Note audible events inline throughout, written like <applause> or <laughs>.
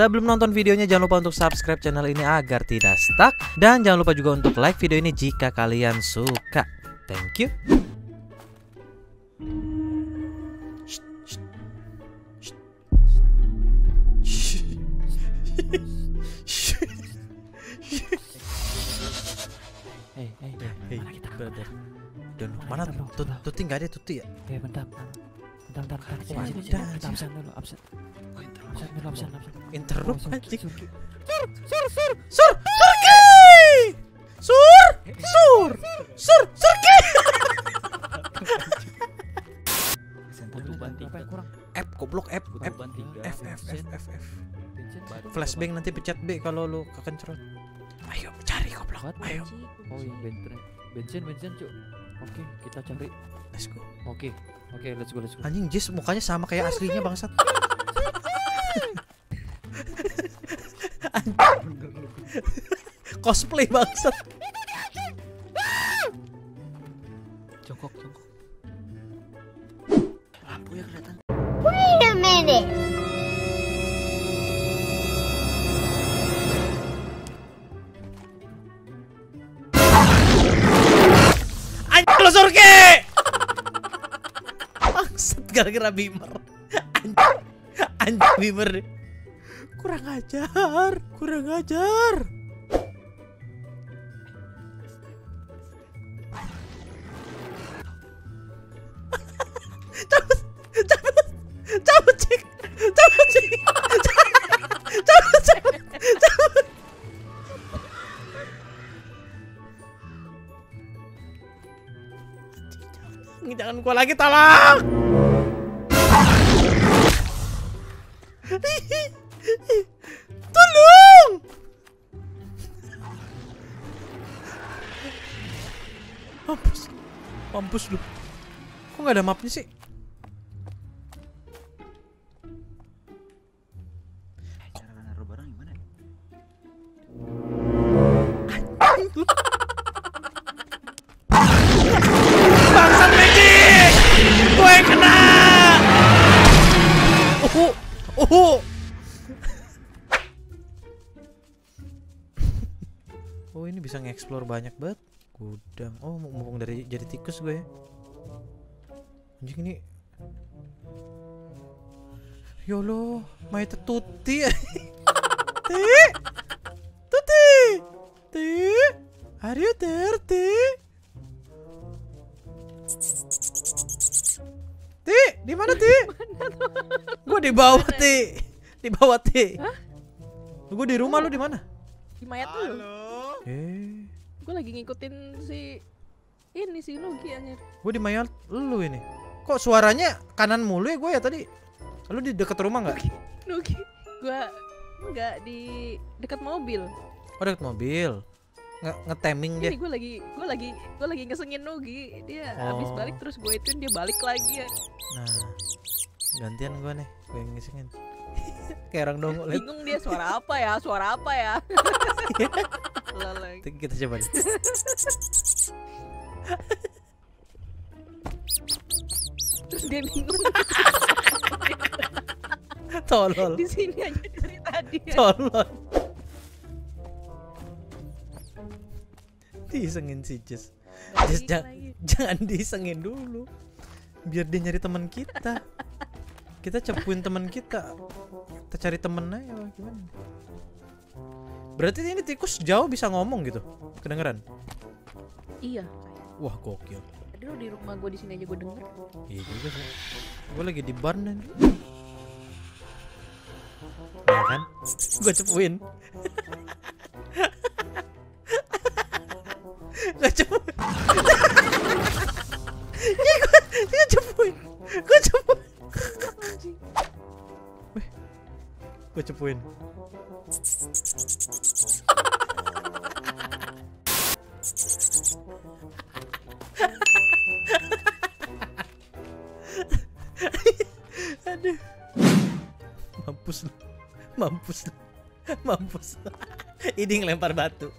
Sebelum nonton videonya jangan lupa untuk subscribe channel ini agar tidak stuck dan jangan lupa juga untuk like video ini jika kalian suka. Thank you. Hey, mana kita? brother. Don, mana Kita. Tuti nggak ada Tuti ya? Eh, bentar, bentar, bentar, bentar, bentar. Sini, sini, sini. Kita absen dulu, absen. Absen dulu, absen, absen. Interrupt Oh, sur- anjing. sur- Sur, sur! Sur, sur, sur, surki! Tadi Beban berapa yang tiga. kurang? F, goblok F, F, Beban tiga. F, F, F, F, F. Bensin berapa? Flashbang nanti pencet B kalau lu kekencerot. Ayo cari goblok. What? Ayo, Oh, yang bensin. Bensin, bensin, cuk. Oke, kita cari. let's go. Oke, oke, let's go, let's go. Anjing Jis mukanya sama kayak aslinya bangsat. <laughs> Anjing. Cosplay bangsat. Bangsat gara-gara Bimer. Anjing. Anjing Bimer. Kurang ajar, kurang ajar. Jangan gua lagi tolong. <laughs> Tolong. Mampus. Mampus lu. Kok nggak ada mapnya sih? Nge-explore banyak banget. Gudang. Oh mau ngomong dari jadi tikus gue ya. Anjing ini. Yolo Maite Tuti. Ti <laughs> Tuti. Ti Are you there Ti Ti, di mana <laughs> Ti? Gue di bawah Ti. Di bawah Ti. Gue di rumah lu di mana? di mayat Eh, gue lagi ngikutin si ini si Nugi anjir gue di mayat lu ini. Kok suaranya kanan mulu ya gue ya tadi? Lu di dekat rumah nggak? Nugi gue nggak di dekat mobil Oh dekat mobil. Nge ngeteming dia. gue lagi gue lagi gue lagi ngesengin Nugi dia habis Oh. balik terus gue ituin dia balik lagi ya Nah, gantian gue nih. Gue yang ngisengin. <laughs> Kayak orang liat. bingung dia suara apa ya suara apa ya <laughs> <laughs> Leleng. Kita coba deh. dia bingung Tolol. di sini aja dari tadi ya. Tolol. Disengin si Jess. Jess jangan, jangan disengin dulu. Biar dia nyari teman kita. Kita cepuin teman kita. Kita cari temen aja gimana? Berarti ini tikus jauh bisa ngomong gitu. Kedengeran? iya Wah, gokil. tadi lo di rumah gue di sini aja gue denger Iya juga sih. Gue lagi di bar nih. Ya kan? Gue cepuin. Gue cepuin. ya gue, gue cepuin. Gue cepuin. Wih. Gue cepuin. Aduh. Mampus lu. Mampus lu. Mampus. Ini ngelempar batu.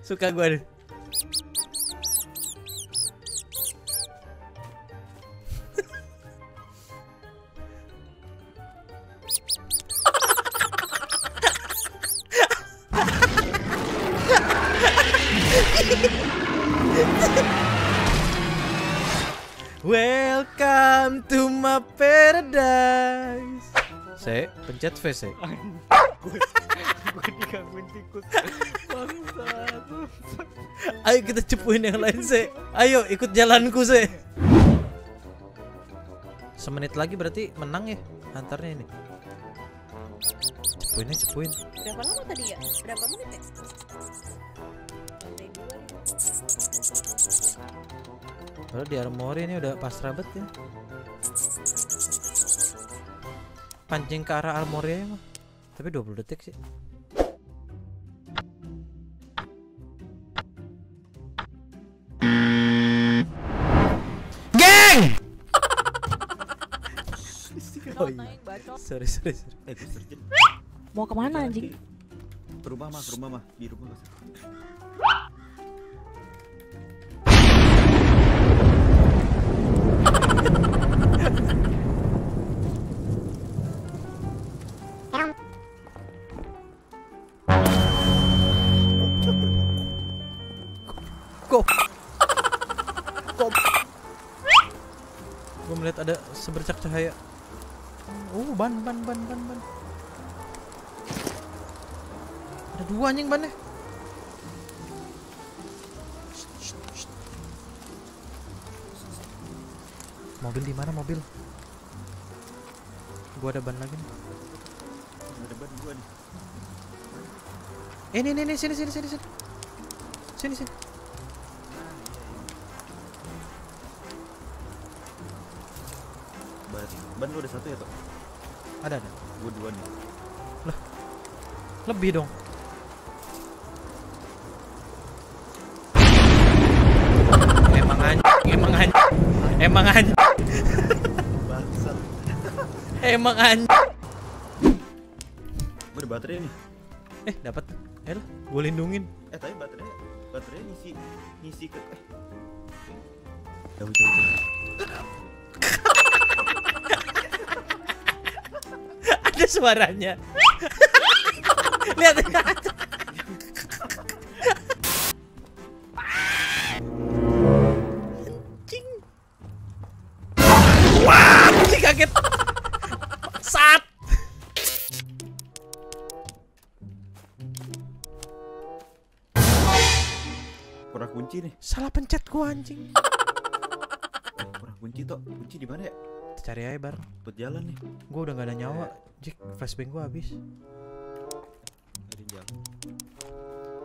Suka gue deh. Paradise. Se, pencet V se. Gue digangguin tikus. Bangsat. Ayo kita cepuin yang lain se. Ayo ikut jalanku se. Semenit lagi berarti menang ya antarnya ini. Cepuinnya cepuin. Berapa lama tadi ya? Berapa menit ya? Ya. Kalau di armory ini udah pas rabet ya. Pancing ke arah armory aja mah. Tapi 20 detik sih. Geng! Oh iya. Sorry, sorry, sorry. Eh. Mau ke mana anjing? Ke rumah mah, ke rumah mah. Di rumah mah. Ada sebercak cahaya. Oh, ban, ban, ban, ban, ban. Ada dua anjing bannya. Mobil di mana mobil? Gua ada ban lagi nih. Ada ban gua nih. Eh, ini, ini, ini, sini, sini, sini, sini. Sini, sini. Ban, lu ada satu ya, Tok? Ada, ada. Gua dua nih. Lebih dong. Emang anjing, emang anjing. Emang anjing, emang anjing. Gua ada baterai nih. Eh, dapat. Eh, lah, gua lindungin. Eh, tapi baterai baterai ngisi ngisi ke eh. Jauh, jauh, Ada suaranya. <laughs> Lihat. Anjing. Wah, anjing kaget. Saat. Kurang kunci nih. Salah pencet gua anjing. Kurang kunci, Tok. Kunci di mana ya? Kita cari aja bareng. Buat jalan nih. Gua udah gak ada nyawa. Jik, flashbang gua habis. Jalan.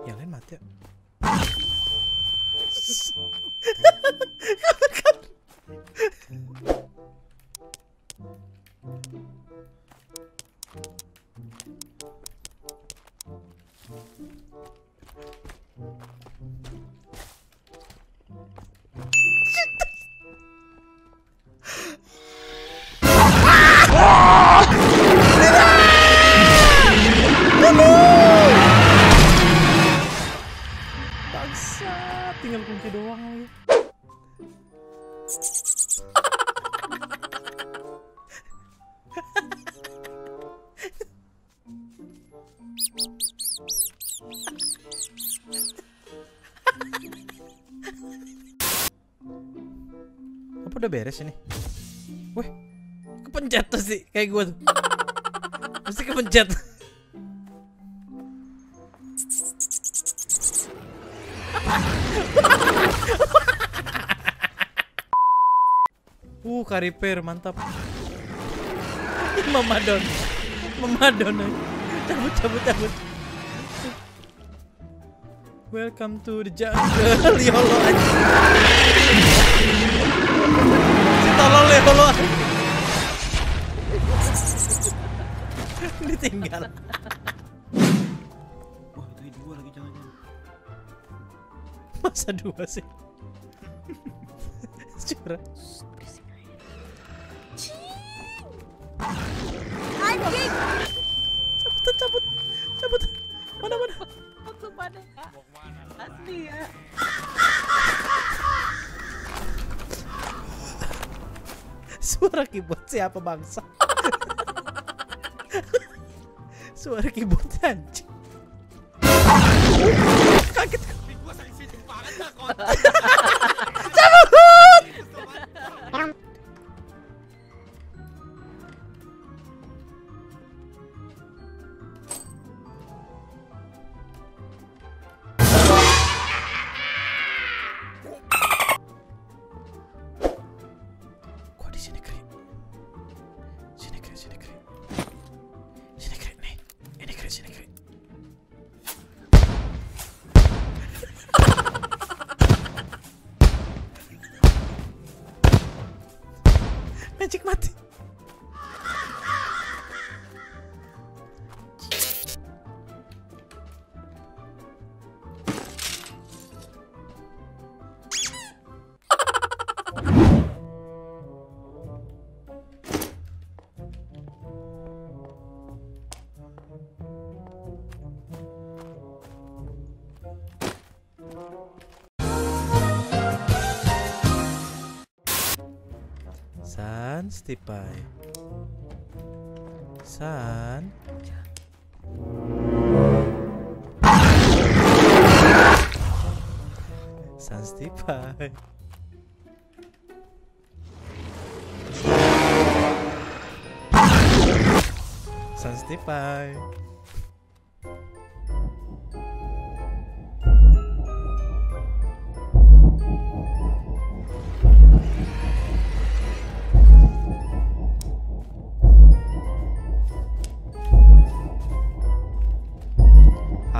Yang lain mati ya. <laughs> udah beres ini? Weh, kepencet tuh sih kayak gue tuh. Mesti kepencet. Uh, kariper mantap. Memadon. Memadon. Cabut, cabut, cabut. Welcome to the jungle. <laughs> YOLO tolol YOLO aja. Ditinggal. Wah, itu dua lagi jangan-jangan. Masa dua sih? Curang. Anjing. Cabut, cabut, cabut. Mana, mana? Mau ke mana ya? Asli ya. <laughs> Suara keyboard siapa bangsa? <laughs> Suara keyboard anjing. <laughs> Kaget. Kok Stipai. San. San Stipai.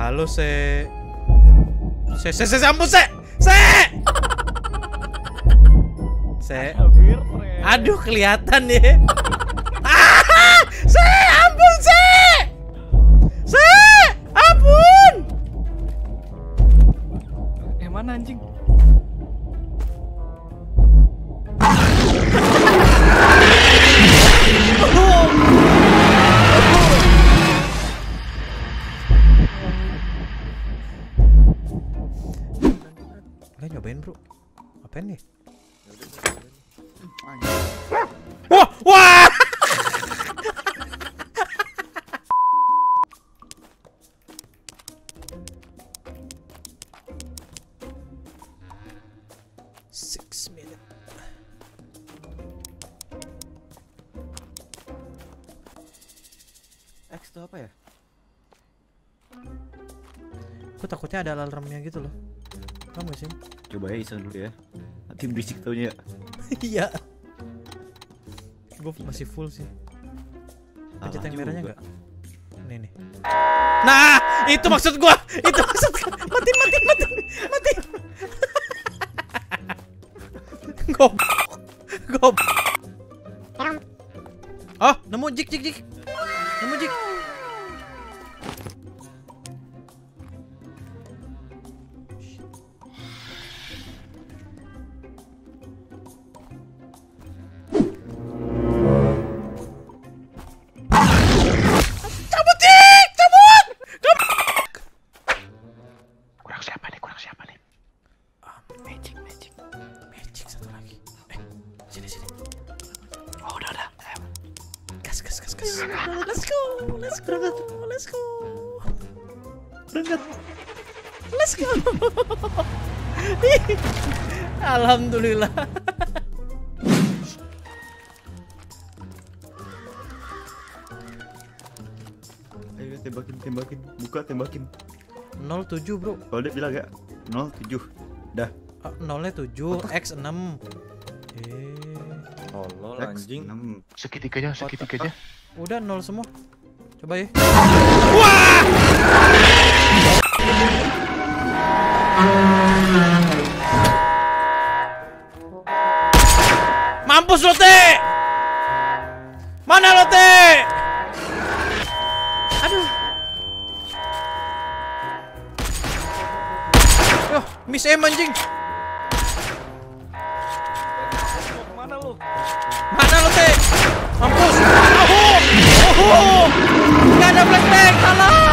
Halo se. Se se se ampun se Se. Se! Aduh kelihatan ya Kalian nyobain bro? Apain nih? Wah Wah! Six minute X itu apa ya? Gue takutnya ada alarmnya gitu loh Kamu sih? Coba ya iseng dulu ya. Nanti berisik taunya ya. <laughs> Iya. Gue masih full sih. Pencet yang merahnya enggak? Nih nih. Nah itu maksud gua. Itu maksud gua. Mati mati mati Mati. <laughs> Gob Gob Oh nemu jik jik jik. Nemu jik Gas gas gas gas. Let's go Let's go Let's go. Berangkat. Let's go. Alhamdulillah. Ayo tembakin, tembakin. Buka, tembakin. 07 bro. Kalau dia bilang ya 07. Dah. Ah, Nolnya 7 X 6 Eh Tolol anjing. 6. Segitiganya, segitiganya. Udah nol semua. Coba ya. Wah! Mampus lo, Te! Mana lo, Te? Aduh. Yoh, miss aim anjing. Lo, Te?